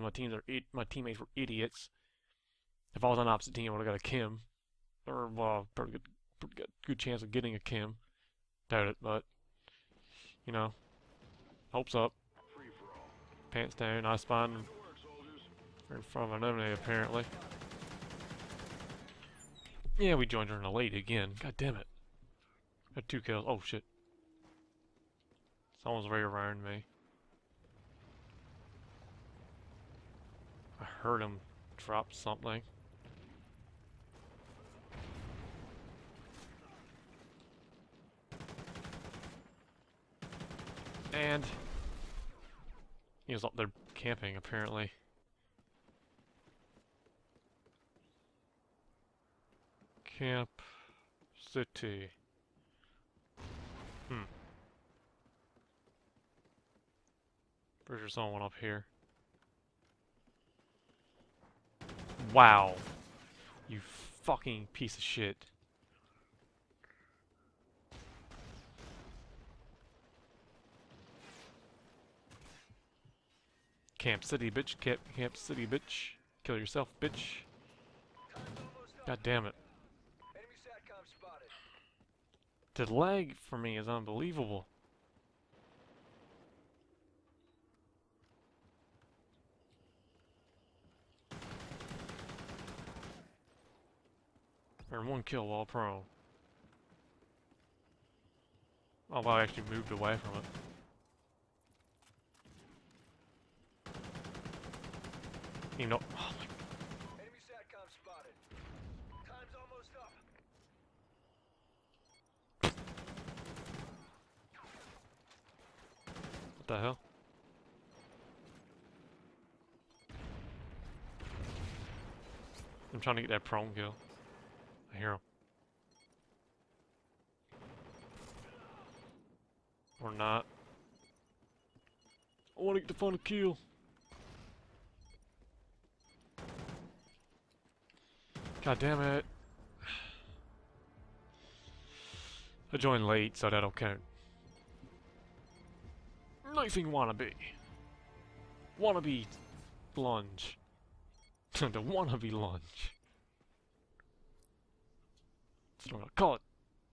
my teams are my teammates were idiots. If I was on the opposite team, I would have got a KEM, or well, pretty good, pretty good, good chance of getting a KEM. Doubt it, but you know, hopes up. Pants down. I spawn in front of an enemy apparently. Yeah, we joined her in a late again. God damn it. Got two kills. Oh shit. Someone's right around me. Heard him drop something. And he was up there camping apparently. Camp City. Hmm. Pretty sure someone up here. Wow. You fucking piece of shit. Camp City, bitch. Camp, Camp City, bitch. Kill yourself, bitch. God damn it. The lag for me is unbelievable. Earn one kill while prone. Oh, I actually moved away from it. You know, oh my the hell? I'm trying to get that prone kill. I hear him. Or not. I want to get the final kill. God damn it. I joined late, so that'll count. Knifing wannabe. Wannabe lunge. the wannabe lunge. That's what I call it.